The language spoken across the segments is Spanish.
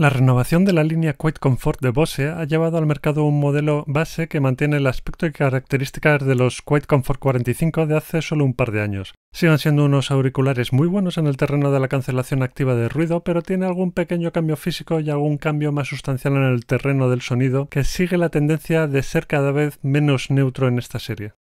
La renovación de la línea Quiet Comfort de Bose ha llevado al mercado un modelo base que mantiene el aspecto y características de los Quiet Comfort 45 de hace solo un par de años. Siguen siendo unos auriculares muy buenos en el terreno de la cancelación activa de ruido, pero tiene algún pequeño cambio físico y algún cambio más sustancial en el terreno del sonido que sigue la tendencia de ser cada vez menos neutro en esta serie.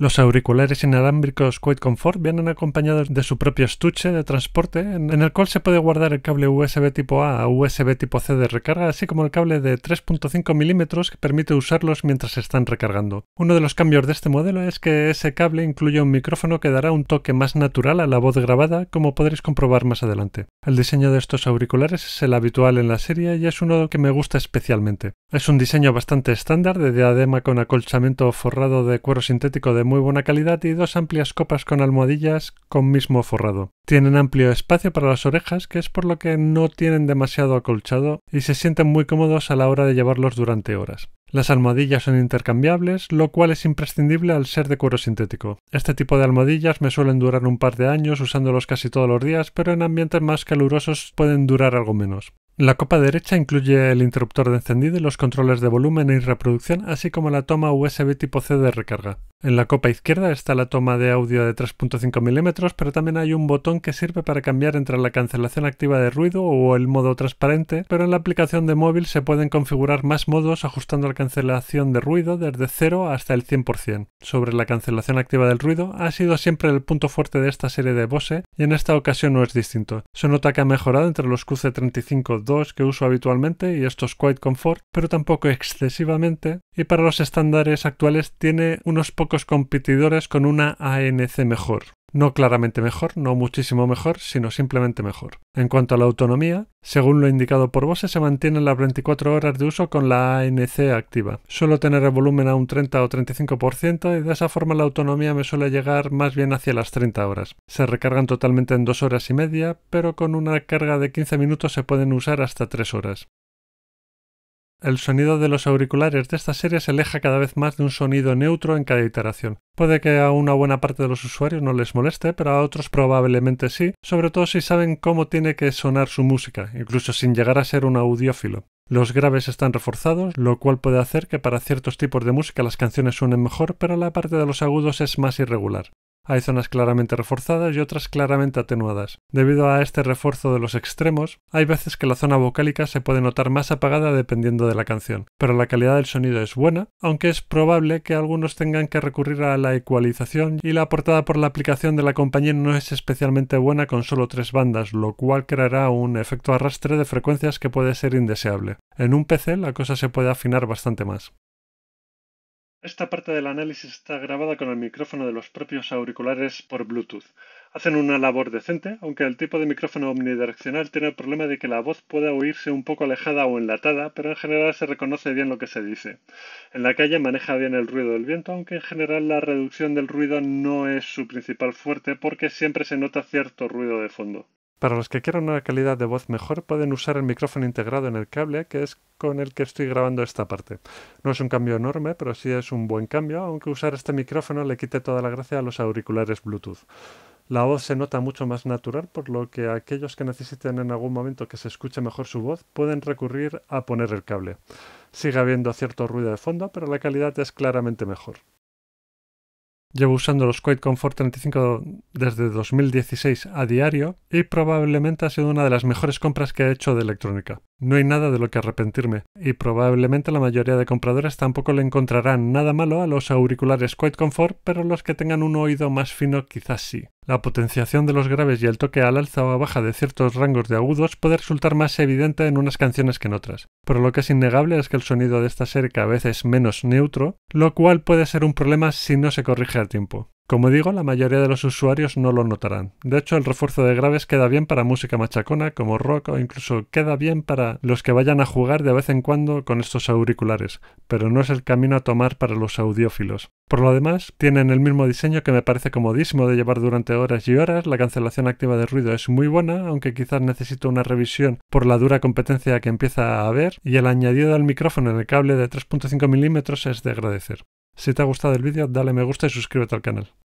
Los auriculares inalámbricos Quiet Comfort vienen acompañados de su propio estuche de transporte en, el cual se puede guardar el cable USB tipo A a USB tipo C de recarga, así como el cable de 3.5 milímetros que permite usarlos mientras se están recargando. Uno de los cambios de este modelo es que ese cable incluye un micrófono que dará un toque más natural a la voz grabada, como podréis comprobar más adelante. El diseño de estos auriculares es el habitual en la serie y es uno que me gusta especialmente. Es un diseño bastante estándar de diadema con acolchamiento forrado de cuero sintético de muy buena calidad y dos amplias copas con almohadillas con mismo forrado. Tienen amplio espacio para las orejas, que es por lo que no tienen demasiado acolchado y se sienten muy cómodos a la hora de llevarlos durante horas. Las almohadillas son intercambiables, lo cual es imprescindible al ser de cuero sintético. Este tipo de almohadillas me suelen durar un par de años usándolos casi todos los días, pero en ambientes más calurosos pueden durar algo menos. La copa derecha incluye el interruptor de encendido y los controles de volumen y reproducción, así como la toma USB tipo C de recarga. En la copa izquierda está la toma de audio de 3.5 mm, pero también hay un botón que sirve para cambiar entre la cancelación activa de ruido o el modo transparente, pero en la aplicación de móvil se pueden configurar más modos ajustando la cancelación de ruido desde 0 hasta el 100%. Sobre la cancelación activa del ruido ha sido siempre el punto fuerte de esta serie de Bose y en esta ocasión no es distinto. Se nota que ha mejorado entre los QC35 que uso habitualmente y estos Quiet Comfort, pero tampoco excesivamente, y para los estándares actuales tiene unos pocos competidores con una ANC mejor. No claramente mejor, no muchísimo mejor, sino simplemente mejor. En cuanto a la autonomía, según lo indicado por Bose, se mantienen las 24 horas de uso con la ANC activa. Suelo tener el volumen a un 30 o 35% y de esa forma la autonomía me suele llegar más bien hacia las 30 horas. Se recargan totalmente en 2 horas y media, pero con una carga de 15 minutos se pueden usar hasta 3 horas. El sonido de los auriculares de esta serie se aleja cada vez más de un sonido neutro en cada iteración. Puede que a una buena parte de los usuarios no les moleste, pero a otros probablemente sí, sobre todo si saben cómo tiene que sonar su música, incluso sin llegar a ser un audiófilo. Los graves están reforzados, lo cual puede hacer que para ciertos tipos de música las canciones suenen mejor, pero la parte de los agudos es más irregular. Hay zonas claramente reforzadas y otras claramente atenuadas. Debido a este refuerzo de los extremos, hay veces que la zona vocálica se puede notar más apagada dependiendo de la canción, pero la calidad del sonido es buena, aunque es probable que algunos tengan que recurrir a la ecualización y la aportada por la aplicación de la compañía no es especialmente buena con solo tres bandas, lo cual creará un efecto arrastre de frecuencias que puede ser indeseable. En un PC la cosa se puede afinar bastante más. Esta parte del análisis está grabada con el micrófono de los propios auriculares por Bluetooth. Hacen una labor decente, aunque el tipo de micrófono omnidireccional tiene el problema de que la voz pueda oírse un poco alejada o enlatada, pero en general se reconoce bien lo que se dice. En la calle maneja bien el ruido del viento, aunque en general la reducción del ruido no es su principal fuerte porque siempre se nota cierto ruido de fondo. Para los que quieran una calidad de voz mejor, pueden usar el micrófono integrado en el cable, que es con el que estoy grabando esta parte. No es un cambio enorme, pero sí es un buen cambio, aunque usar este micrófono le quite toda la gracia a los auriculares Bluetooth. La voz se nota mucho más natural, por lo que aquellos que necesiten en algún momento que se escuche mejor su voz pueden recurrir a poner el cable. Sigue habiendo cierto ruido de fondo, pero la calidad es claramente mejor. Llevo usando los Quiet Comfort 35 desde 2016 a diario y probablemente ha sido una de las mejores compras que he hecho de electrónica. No hay nada de lo que arrepentirme, y probablemente la mayoría de compradores tampoco le encontrarán nada malo a los auriculares Quiet Comfort, pero los que tengan un oído más fino quizás sí. La potenciación de los graves y el toque al alza o a baja de ciertos rangos de agudos puede resultar más evidente en unas canciones que en otras, pero lo que es innegable es que el sonido de esta serie cada vez es menos neutro, lo cual puede ser un problema si no se corrige a tiempo. Como digo, la mayoría de los usuarios no lo notarán. De hecho, el refuerzo de graves queda bien para música machacona como rock o incluso queda bien para los que vayan a jugar de vez en cuando con estos auriculares, pero no es el camino a tomar para los audiófilos. Por lo demás, tienen el mismo diseño que me parece comodísimo de llevar durante horas y horas, la cancelación activa de ruido es muy buena, aunque quizás necesito una revisión por la dura competencia que empieza a haber, y el añadido al micrófono en el cable de 3.5 milímetros es de agradecer. Si te ha gustado el vídeo, dale me gusta y suscríbete al canal.